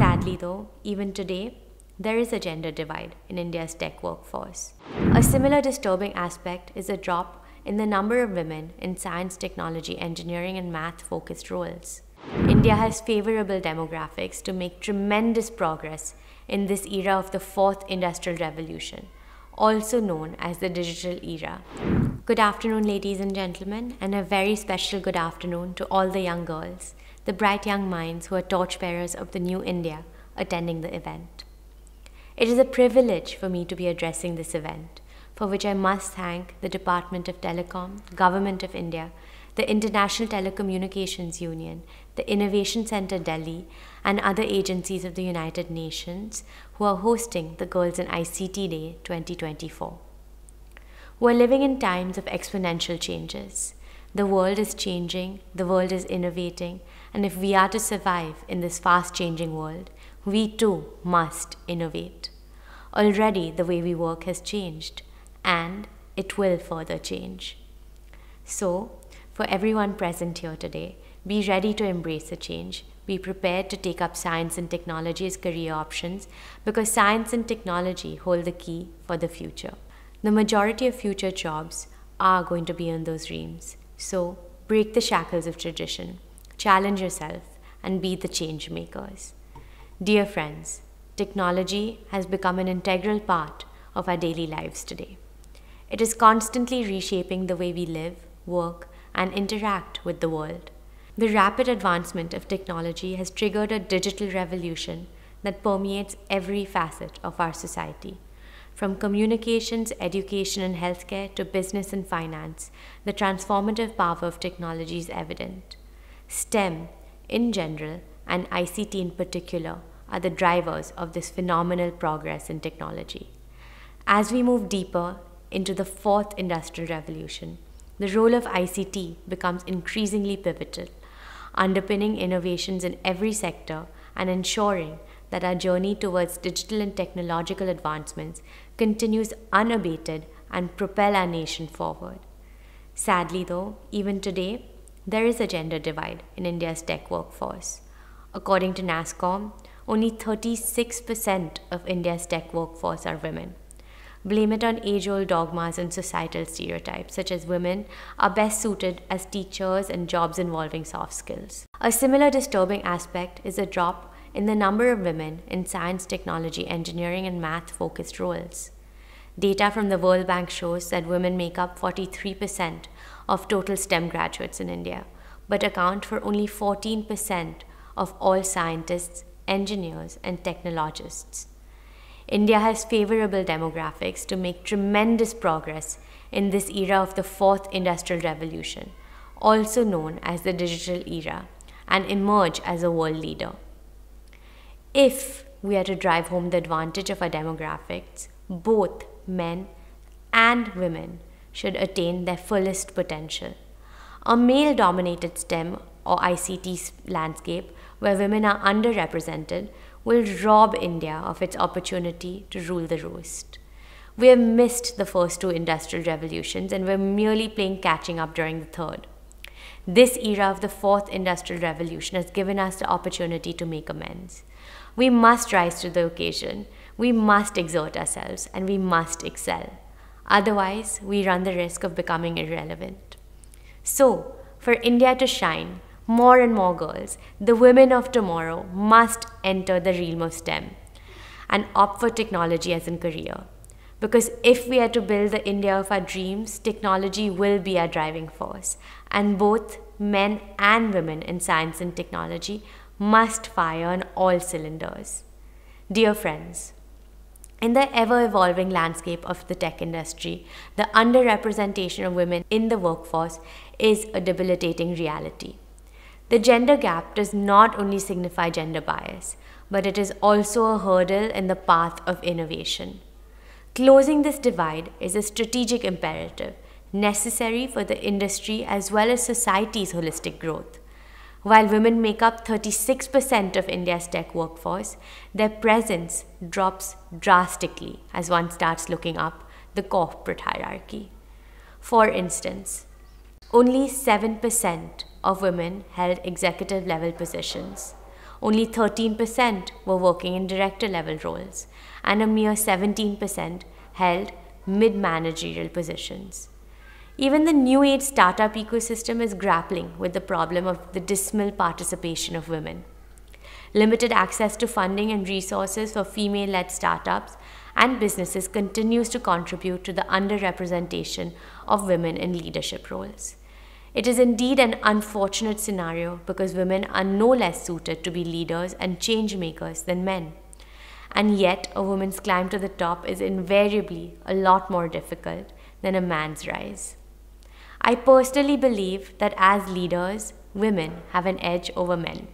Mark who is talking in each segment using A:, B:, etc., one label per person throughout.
A: Sadly, though, even today, there is a gender divide in India's tech workforce. A similar disturbing aspect is a drop in the number of women in science, technology, engineering, and math focused roles. India has favorable demographics to make tremendous progress in this era of the fourth industrial revolution, also known as the digital era. Good afternoon, ladies and gentlemen, and a very special good afternoon to all the young girls, the bright young minds who are torchbearers of the new India attending the event. It is a privilege for me to be addressing this event, for which I must thank the Department of Telecom, Government of India, the International Telecommunications Union, the Innovation Center Delhi, and other agencies of the United Nations who are hosting the Girls in ICT Day 2024. We're living in times of exponential changes. The world is changing, the world is innovating, and if we are to survive in this fast changing world, we too must innovate. Already the way we work has changed, and it will further change. So, for everyone present here today, be ready to embrace the change. Be prepared to take up science and technology as career options because science and technology hold the key for the future. The majority of future jobs are going to be in those dreams. So break the shackles of tradition, challenge yourself, and be the change makers. Dear friends, technology has become an integral part of our daily lives today. It is constantly reshaping the way we live, work, and interact with the world. The rapid advancement of technology has triggered a digital revolution that permeates every facet of our society. From communications, education, and healthcare to business and finance, the transformative power of technology is evident. STEM, in general, and ICT in particular, are the drivers of this phenomenal progress in technology. As we move deeper into the fourth industrial revolution, the role of ICT becomes increasingly pivotal underpinning innovations in every sector and ensuring that our journey towards digital and technological advancements continues unabated and propel our nation forward. Sadly, though, even today, there is a gender divide in India's tech workforce. According to NASSCOM, only 36% of India's tech workforce are women. Blame it on age old dogmas and societal stereotypes, such as women are best suited as teachers and jobs involving soft skills. A similar disturbing aspect is a drop in the number of women in science, technology, engineering, and math focused roles. Data from the World Bank shows that women make up 43% of total STEM graduates in India, but account for only 14% of all scientists, engineers, and technologists. India has favorable demographics to make tremendous progress in this era of the fourth industrial revolution, also known as the digital era, and emerge as a world leader. If we are to drive home the advantage of our demographics, both men and women should attain their fullest potential. A male dominated STEM or ICT landscape where women are underrepresented will rob India of its opportunity to rule the roost. We have missed the first two industrial revolutions and we're merely playing catching up during the third. This era of the fourth industrial revolution has given us the opportunity to make amends. We must rise to the occasion, we must exert ourselves, and we must excel. Otherwise, we run the risk of becoming irrelevant. So, for India to shine, more and more girls, the women of tomorrow, must enter the realm of STEM and opt for technology as a career. Because if we are to build the India of our dreams, technology will be our driving force. And both men and women in science and technology must fire on all cylinders. Dear friends, in the ever evolving landscape of the tech industry, the underrepresentation of women in the workforce is a debilitating reality. The gender gap does not only signify gender bias, but it is also a hurdle in the path of innovation. Closing this divide is a strategic imperative necessary for the industry as well as society's holistic growth. While women make up 36% of India's tech workforce, their presence drops drastically as one starts looking up the corporate hierarchy. For instance, only 7% of women held executive level positions, only 13% were working in director level roles, and a mere 17% held mid managerial positions. Even the new age startup ecosystem is grappling with the problem of the dismal participation of women. Limited access to funding and resources for female led startups and businesses continues to contribute to the underrepresentation of women in leadership roles. It is indeed an unfortunate scenario because women are no less suited to be leaders and change makers than men. And yet, a woman's climb to the top is invariably a lot more difficult than a man's rise. I personally believe that as leaders, women have an edge over men.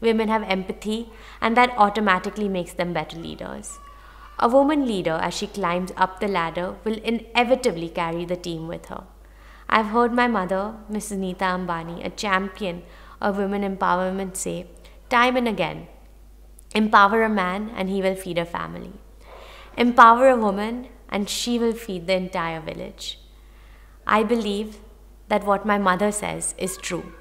A: Women have empathy, and that automatically makes them better leaders. A woman leader, as she climbs up the ladder, will inevitably carry the team with her. I've heard my mother, Mrs. Nita Ambani, a champion of women empowerment, say time and again empower a man and he will feed a family. Empower a woman and she will feed the entire village. I believe that what my mother says is true.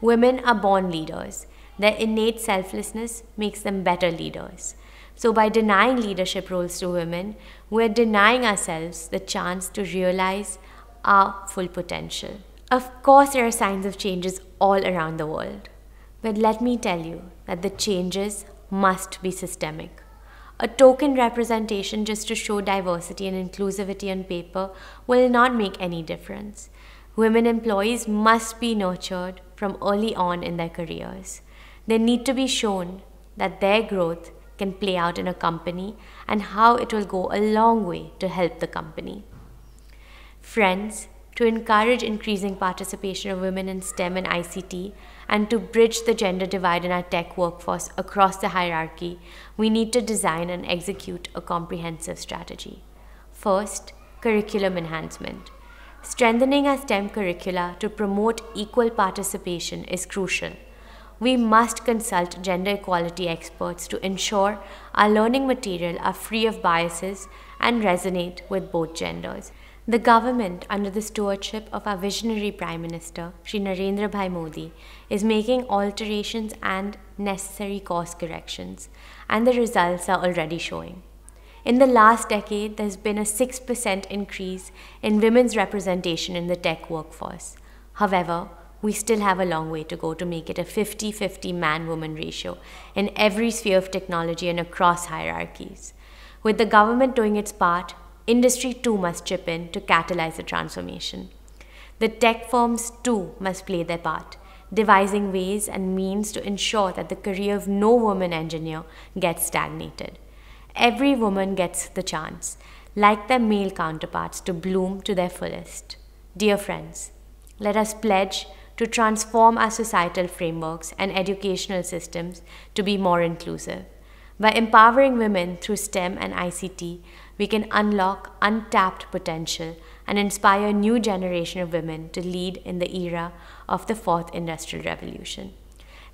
A: Women are born leaders. Their innate selflessness makes them better leaders. So, by denying leadership roles to women, we're denying ourselves the chance to realize our full potential. Of course, there are signs of changes all around the world. But let me tell you that the changes must be systemic. A token representation just to show diversity and inclusivity on paper will not make any difference. Women employees must be nurtured from early on in their careers. They need to be shown that their growth can play out in a company and how it will go a long way to help the company. Friends, to encourage increasing participation of women in STEM and ICT and to bridge the gender divide in our tech workforce across the hierarchy, we need to design and execute a comprehensive strategy. First, curriculum enhancement. Strengthening our STEM curricula to promote equal participation is crucial. We must consult gender equality experts to ensure our learning material are free of biases and resonate with both genders. The government, under the stewardship of our visionary Prime Minister, Sri Narendra Bhai Modi, is making alterations and necessary course corrections, and the results are already showing. In the last decade, there's been a 6% increase in women's representation in the tech workforce. However, we still have a long way to go to make it a 50 50 man woman ratio in every sphere of technology and across hierarchies. With the government doing its part, Industry too must chip in to catalyze the transformation. The tech firms too must play their part, devising ways and means to ensure that the career of no woman engineer gets stagnated. Every woman gets the chance, like their male counterparts, to bloom to their fullest. Dear friends, let us pledge to transform our societal frameworks and educational systems to be more inclusive. By empowering women through STEM and ICT, we can unlock untapped potential and inspire a new generation of women to lead in the era of the fourth industrial revolution.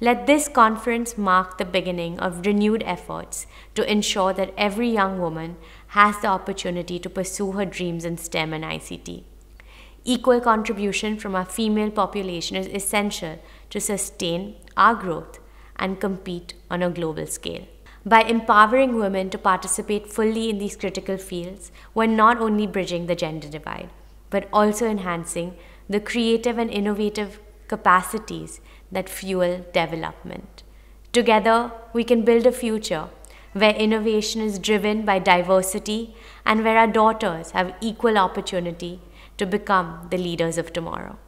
A: Let this conference mark the beginning of renewed efforts to ensure that every young woman has the opportunity to pursue her dreams in STEM and ICT. Equal contribution from our female population is essential to sustain our growth and compete on a global scale. By empowering women to participate fully in these critical fields, we're not only bridging the gender divide, but also enhancing the creative and innovative capacities that fuel development. Together, we can build a future where innovation is driven by diversity and where our daughters have equal opportunity to become the leaders of tomorrow.